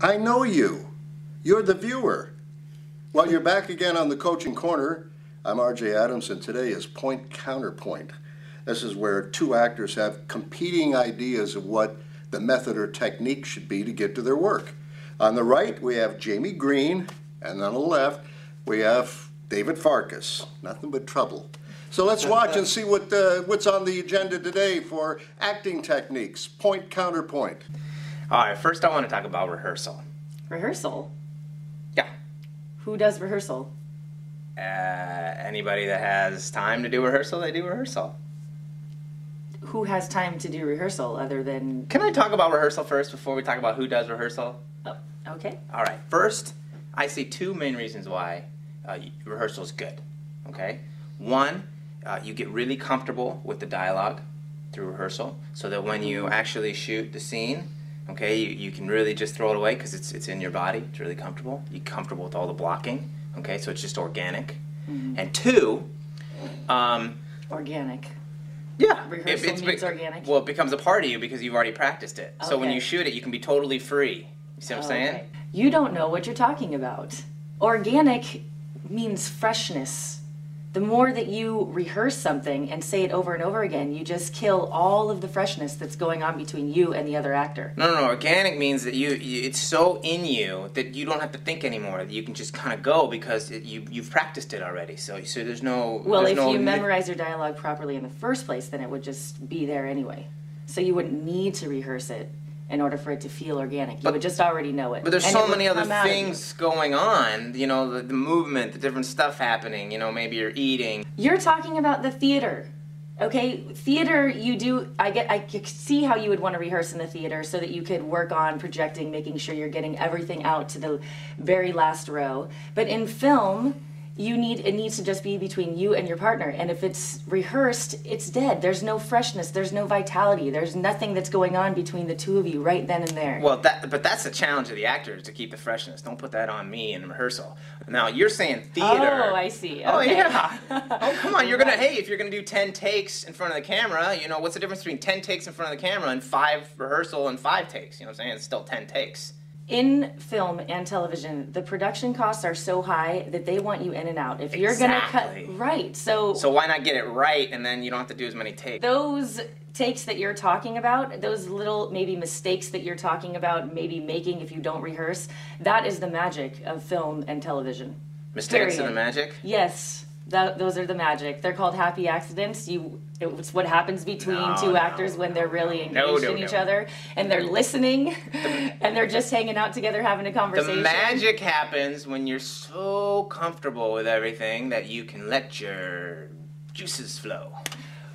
I know you. You're the viewer. Well, you're back again on the Coaching Corner. I'm RJ Adams, and today is Point Counterpoint. This is where two actors have competing ideas of what the method or technique should be to get to their work. On the right, we have Jamie Green, and on the left, we have David Farkas. Nothing but trouble. So let's watch and see what uh, what's on the agenda today for acting techniques. Point counterpoint. All right, first I want to talk about rehearsal. Rehearsal? Yeah. Who does rehearsal? Uh, anybody that has time to do rehearsal, they do rehearsal. Who has time to do rehearsal other than. Can I talk about rehearsal first before we talk about who does rehearsal? Oh, okay. All right, first, I see two main reasons why uh, rehearsal is good. Okay? One, uh, you get really comfortable with the dialogue through rehearsal so that when you actually shoot the scene, okay, you, you can really just throw it away because it's, it's in your body, it's really comfortable. You're comfortable with all the blocking, okay, so it's just organic. Mm-hmm. And two, um, Organic. yeah, Rehearsal means organic? Well, it becomes a part of you because you've already practiced it. So when you shoot it, you can be totally free. You see what I'm saying? Okay. You don't know what you're talking about. Organic means freshness. The more that you rehearse something and say it over and over again, you just kill all of the freshness that's going on between you and the other actor. No, no, no. Organic means that you, you it's so in you that you don't have to think anymore. You can just kind of go because it, you you've practiced it already. So so there's no Well, there's if no you memorize your dialogue properly in the first place, then it would just be there anyway. So you wouldn't need to rehearse it in order for it to feel organic. You But- would just already know it. But there's And so many other come out of you. things going on. You know, the, the movement, the different stuff happening. You know, maybe you're eating. You're talking about the theater. Okay, theater, you do. I get. I see how you would want to rehearse in the theater so that you could work on projecting, making sure you're getting everything out to the very last row. But in film, you need it needs to just be between you and your partner. And if it's rehearsed, it's dead. There's no freshness. There's no vitality. There's nothing that's going on between the two of you right then and there. Well, that but that's the challenge of the actors to keep the freshness. Don't put that on me in rehearsal. Now you're saying theater. Oh, I see. Oh yeah. Oh come on, you're gonna hey if you're gonna do ten takes in front of the camera, you know what's the difference between ten takes in front of the camera and five rehearsal and five takes? You know what I'm saying? It's still ten takes. In film and television, the production costs are so high that they want you in and out. If you're gonna cut right, so, So why not get it right and then you don't have to do as many takes? those takes that you're talking about, those little maybe mistakes that you're talking about, maybe making if you don't rehearse, that is the magic of film and television. Mistakes are the magic. Yes. That, those are the magic. They're called happy accidents. You, it's what happens between No, two no, actors when they're really engaged No, in each other and they're listening and they're just hanging out together having a conversation. The conversation. magic happens when you're so comfortable with everything that you can let your juices flow.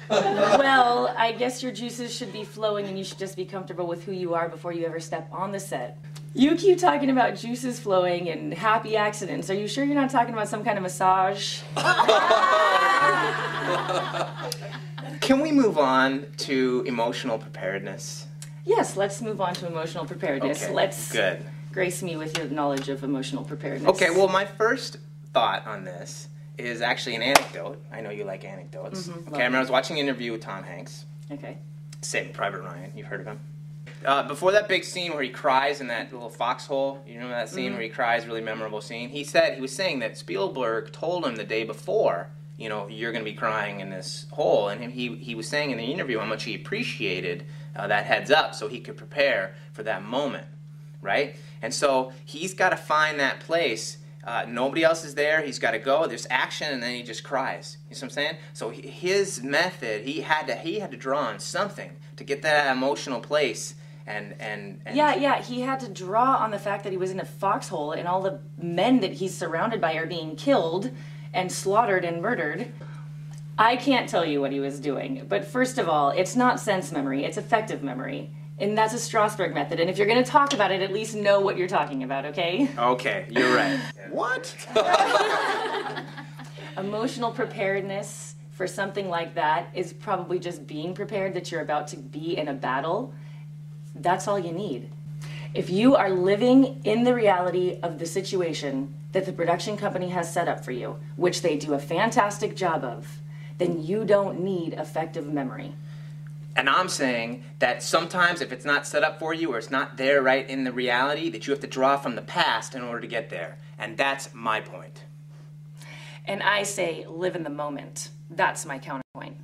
Well, I guess your juices should be flowing and you should just be comfortable with who you are before you ever step on the set. You keep talking about juices flowing and happy accidents. Are you sure you're not talking about some kind of massage? Can we move on to emotional preparedness? Yes, let's move on to emotional preparedness. Let's good. grace me with your knowledge of emotional preparedness. Okay, well, my first thought on this is actually an anecdote. I know you like anecdotes. Mhm, okay, I remember I was watching an interview with Tom Hanks, Okay. Saving Private Ryan. You've heard of him? Uh, before that big scene where he cries in that little foxhole, you remember that scene Mm-hmm. where he cries, really memorable scene. He said he was saying that Spielberg told him the day before, you know, you're going to be crying in this hole, and he he was saying in the interview how much he appreciated uh, that heads up so he could prepare for that moment, right? And so he's got to find that place. Uh, nobody else is there. He's got to go. There's action, and then he just cries. You see what I'm saying? So his method, he had to he had to draw on something to get that emotional place. And and, and Yeah, yeah, he had to draw on the fact that he was in a foxhole and all the men that he's surrounded by are being killed and slaughtered and murdered. I can't tell you what he was doing, but first of all, it's not sense memory, it's affective memory. And that's a Strasberg method. And if you're going to talk about it, at least know what you're talking about, okay? Okay, you're right. What? Emotional preparedness for something like that is probably just being prepared that you're about to be in a battle. That's all you need. If you are living in the reality of the situation that the production company has set up for you, which they do a fantastic job of, then you don't need affective memory. And I'm saying that sometimes if it's not set up for you or it's not there right in the reality, that you have to draw from the past in order to get there. And that's my point. And I say live in the moment. That's my counterpoint.